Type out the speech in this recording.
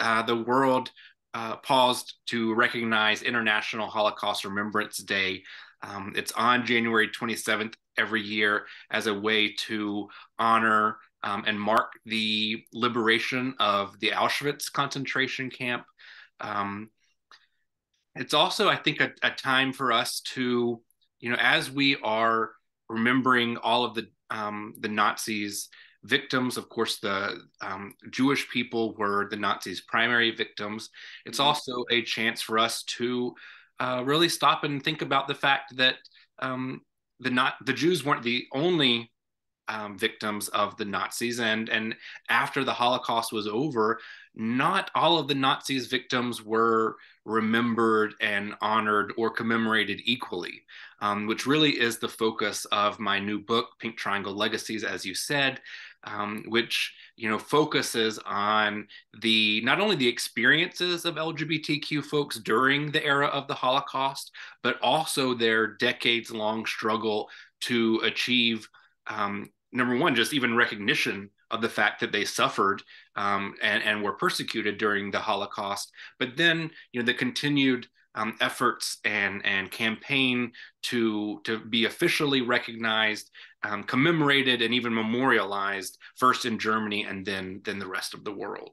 uh, the world uh, paused to recognize International Holocaust Remembrance Day. Um, it's on January 27th every year as a way to honor um, and mark the liberation of the Auschwitz concentration camp. Um, it's also, I think, a, a, time for us to, you know, as we are remembering all of the um, the Nazis victims. Of course, the um, Jewish people were the Nazis' primary victims. It's mm-hmm. also a chance for us to uh, really stop and think about the fact that um, the not the Jews weren't the only um, victims of the Nazis, and and after the Holocaust was over, not all of the Nazis' victims were remembered and honored or commemorated equally, um, which really is the focus of my new book, Pink Triangle Legacies, as you said um, which you know focuses on the not only the experiences of LGBTQ folks during the era of the Holocaust, but also their decades-long struggle to achieve um, number one, just even recognition of the fact that they suffered um, and, and were persecuted during the Holocaust, but then you know the continued um, efforts and and campaign to to be officially recognized, um, commemorated, and even memorialized first in Germany and then then the rest of the world.